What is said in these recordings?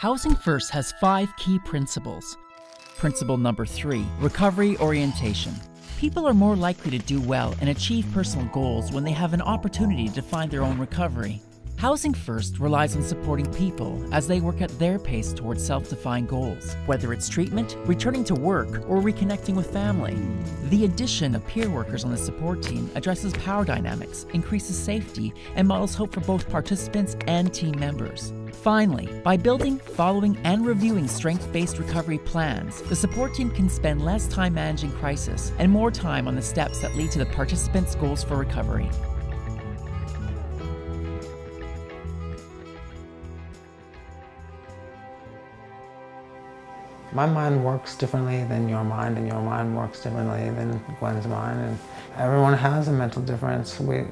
Housing First has five key principles. Principle number three recovery orientation. People are more likely to do well and achieve personal goals when they have an opportunity to find their own recovery. Housing First relies on supporting people as they work at their pace towards self defined goals, whether it's treatment, returning to work, or reconnecting with family. The addition of peer workers on the support team addresses power dynamics, increases safety, and models hope for both participants and team members. Finally, by building, following, and reviewing strength based recovery plans, the support team can spend less time managing crisis and more time on the steps that lead to the participants' goals for recovery. My mind works differently than your mind, and your mind works differently than Gwen's mind. And everyone has a mental difference. We,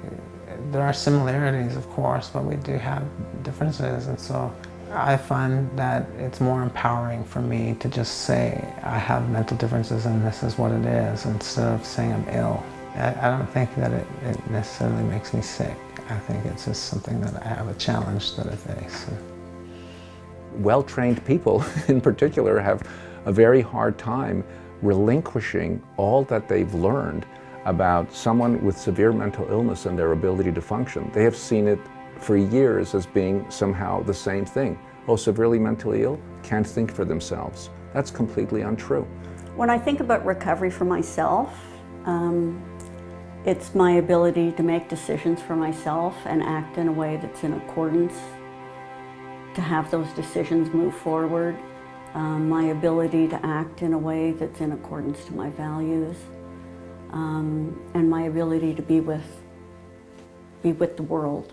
there are similarities, of course, but we do have differences. And so I find that it's more empowering for me to just say I have mental differences and this is what it is instead of saying I'm ill. I, I don't think that it, it necessarily makes me sick. I think it's just something that I have a challenge that I face well-trained people in particular have a very hard time relinquishing all that they've learned about someone with severe mental illness and their ability to function. They have seen it for years as being somehow the same thing. Oh, severely mentally ill, can't think for themselves. That's completely untrue. When I think about recovery for myself, um, it's my ability to make decisions for myself and act in a way that's in accordance to have those decisions move forward, um, my ability to act in a way that's in accordance to my values, um, and my ability to be with, be with the world.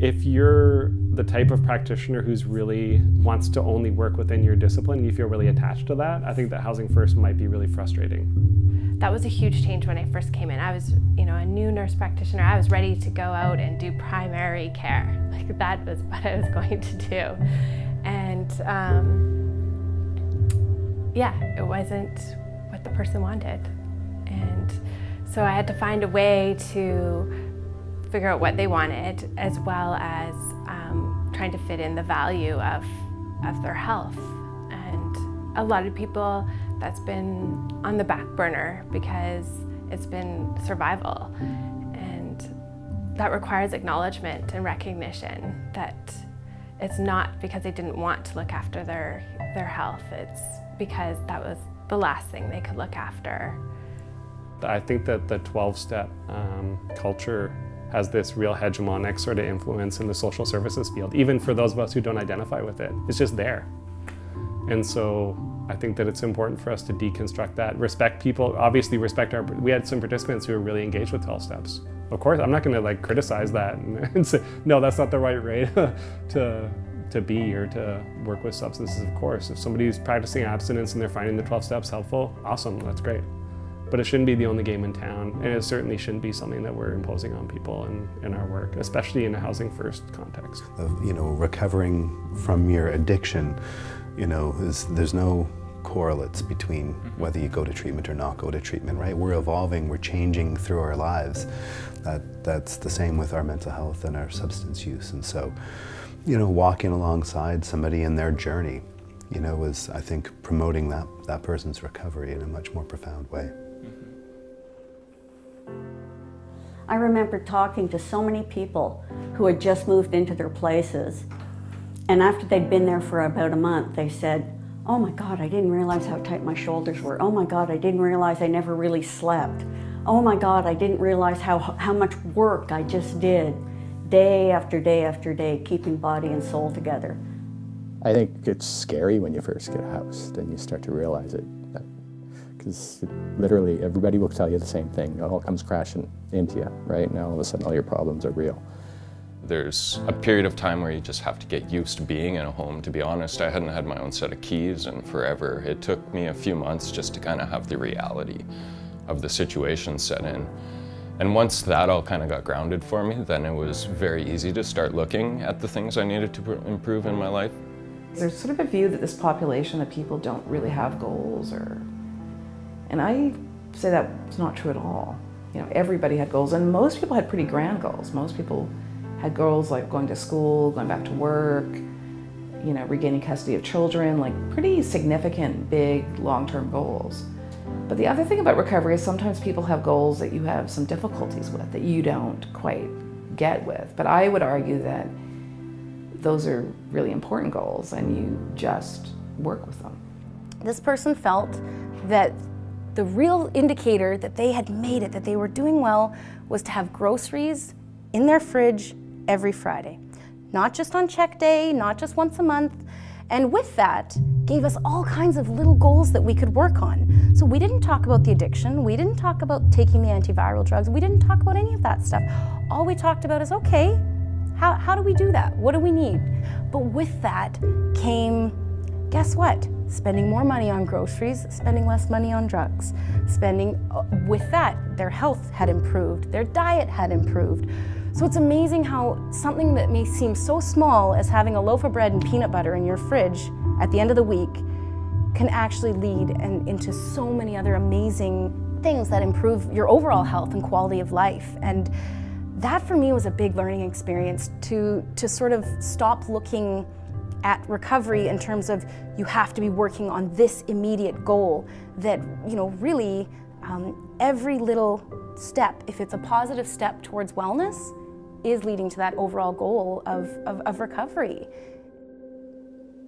If you're the type of practitioner who's really wants to only work within your discipline and you feel really attached to that, I think that Housing First might be really frustrating that was a huge change when I first came in. I was, you know, a new nurse practitioner. I was ready to go out and do primary care. Like that was what I was going to do. And um, yeah, it wasn't what the person wanted. And so I had to find a way to figure out what they wanted as well as um, trying to fit in the value of, of their health. And a lot of people that's been on the back burner because it's been survival. And that requires acknowledgement and recognition that it's not because they didn't want to look after their, their health, it's because that was the last thing they could look after. I think that the 12-step um, culture has this real hegemonic sort of influence in the social services field, even for those of us who don't identify with it. It's just there. And so I think that it's important for us to deconstruct that, respect people, obviously respect our, we had some participants who were really engaged with 12 steps. Of course, I'm not gonna like criticize that and say, no, that's not the right way to, to be or to work with substances, of course. If somebody's practicing abstinence and they're finding the 12 steps helpful, awesome, that's great. But it shouldn't be the only game in town, and it certainly shouldn't be something that we're imposing on people in, in our work, especially in a housing first context. Of, you know, recovering from your addiction, you know, is, there's no correlates between mm-hmm. whether you go to treatment or not go to treatment, right? We're evolving, we're changing through our lives. That, that's the same with our mental health and our substance use. And so, you know, walking alongside somebody in their journey, you know, was, I think, promoting that, that person's recovery in a much more profound way. Mm-hmm. I remember talking to so many people who had just moved into their places and after they'd been there for about a month, they said, oh my God, I didn't realize how tight my shoulders were. Oh my God, I didn't realize I never really slept. Oh my God, I didn't realize how, how much work I just did day after day after day, keeping body and soul together. I think it's scary when you first get a house, then you start to realize it. Because literally everybody will tell you the same thing. It all comes crashing into you, right? Now all of a sudden all your problems are real. There's a period of time where you just have to get used to being in a home. To be honest, I hadn't had my own set of keys in forever. It took me a few months just to kind of have the reality of the situation set in. And once that all kind of got grounded for me, then it was very easy to start looking at the things I needed to improve in my life. There's sort of a view that this population of people don't really have goals or, and I say that's not true at all. You know, everybody had goals and most people had pretty grand goals. Most people had goals like going to school, going back to work, you know, regaining custody of children, like pretty significant, big, long-term goals. But the other thing about recovery is sometimes people have goals that you have some difficulties with that you don't quite get with. But I would argue that those are really important goals and you just work with them. This person felt that the real indicator that they had made it, that they were doing well, was to have groceries in their fridge every Friday. Not just on check day, not just once a month. And with that, gave us all kinds of little goals that we could work on. So we didn't talk about the addiction, we didn't talk about taking the antiviral drugs, we didn't talk about any of that stuff. All we talked about is okay, how, how do we do that? What do we need? But with that came, guess what? Spending more money on groceries, spending less money on drugs. Spending, uh, with that, their health had improved, their diet had improved. So it's amazing how something that may seem so small as having a loaf of bread and peanut butter in your fridge at the end of the week can actually lead and, into so many other amazing things that improve your overall health and quality of life. And that for me was a big learning experience to, to sort of stop looking at recovery in terms of you have to be working on this immediate goal that, you know, really um, every little step, if it's a positive step towards wellness, is leading to that overall goal of, of, of recovery.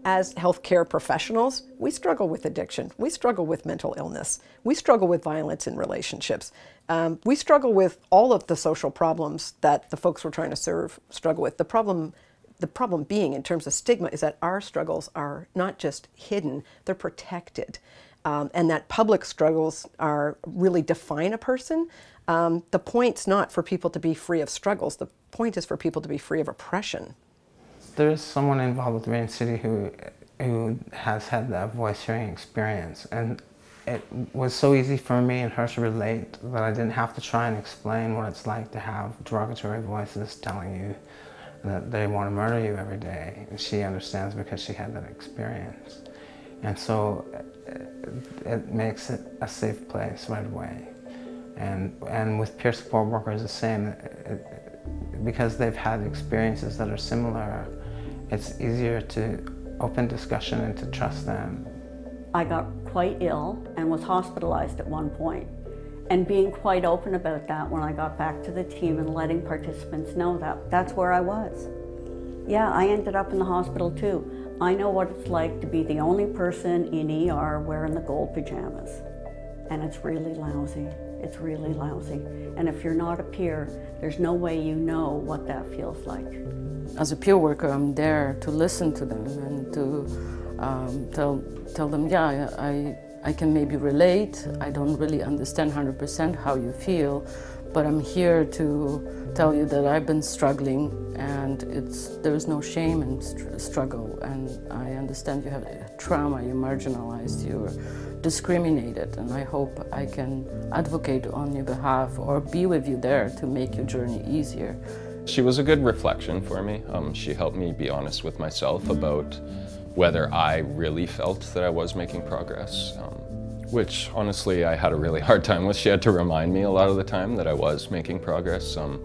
As healthcare professionals, we struggle with addiction. We struggle with mental illness. We struggle with violence in relationships. Um, we struggle with all of the social problems that the folks we're trying to serve struggle with. The problem, the problem being in terms of stigma is that our struggles are not just hidden, they're protected. Um, and that public struggles are really define a person. Um, the point's not for people to be free of struggles. The point is for people to be free of oppression. There's someone involved with Rain City who, who has had that voice hearing experience. And it was so easy for me and her to relate that I didn't have to try and explain what it's like to have derogatory voices telling you that they want to murder you every day. And she understands because she had that experience. And so it, it makes it a safe place right away. And, and with peer support workers, the same. It, because they've had experiences that are similar, it's easier to open discussion and to trust them. I got quite ill and was hospitalized at one point. And being quite open about that when I got back to the team and letting participants know that that's where I was. Yeah, I ended up in the hospital too. I know what it's like to be the only person in ER wearing the gold pajamas. And it's really lousy. It's really lousy. And if you're not a peer, there's no way you know what that feels like. As a peer worker, I'm there to listen to them and to um, tell, tell them, yeah, I, I can maybe relate. I don't really understand 100% how you feel, but I'm here to tell you that I've been struggling and it's, there's no shame in str struggle. And I understand you have trauma, you're marginalized, you're discriminated. And I hope I can advocate on your behalf or be with you there to make your journey easier. She was a good reflection for me. Um, she helped me be honest with myself about whether I really felt that I was making progress, um, which honestly I had a really hard time with. She had to remind me a lot of the time that I was making progress. Um,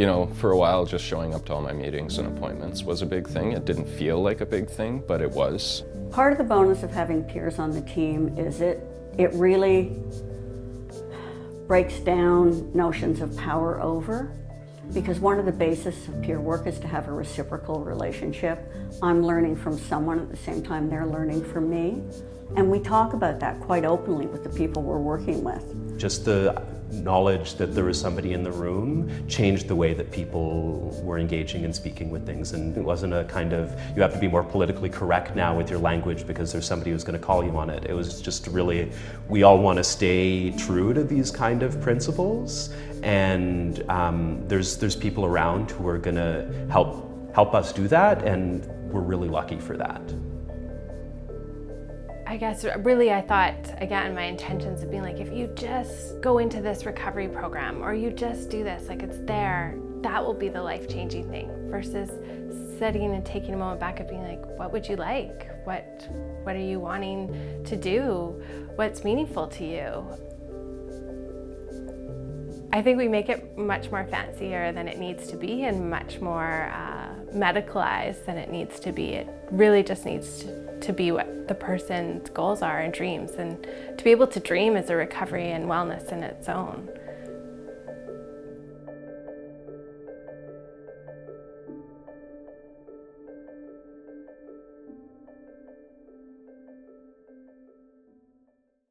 you know, for a while just showing up to all my meetings and appointments was a big thing. It didn't feel like a big thing, but it was. Part of the bonus of having peers on the team is it, it really breaks down notions of power over because one of the basis of peer work is to have a reciprocal relationship. I'm learning from someone at the same time they're learning from me. And we talk about that quite openly with the people we're working with. Just the knowledge that there was somebody in the room changed the way that people were engaging and speaking with things. And it wasn't a kind of, you have to be more politically correct now with your language because there's somebody who's going to call you on it. It was just really, we all want to stay true to these kind of principles and um, there's there's people around who are going to help help us do that, and we're really lucky for that. I guess really I thought again my intentions of being like if you just go into this recovery program or you just do this like it's there that will be the life-changing thing versus sitting and taking a moment back and being like what would you like? What what are you wanting to do? What's meaningful to you? I think we make it much more fancier than it needs to be and much more uh, medicalized than it needs to be. It really just needs to, be what the person's goals are and dreams. And to be able to dream is a recovery and wellness in its own.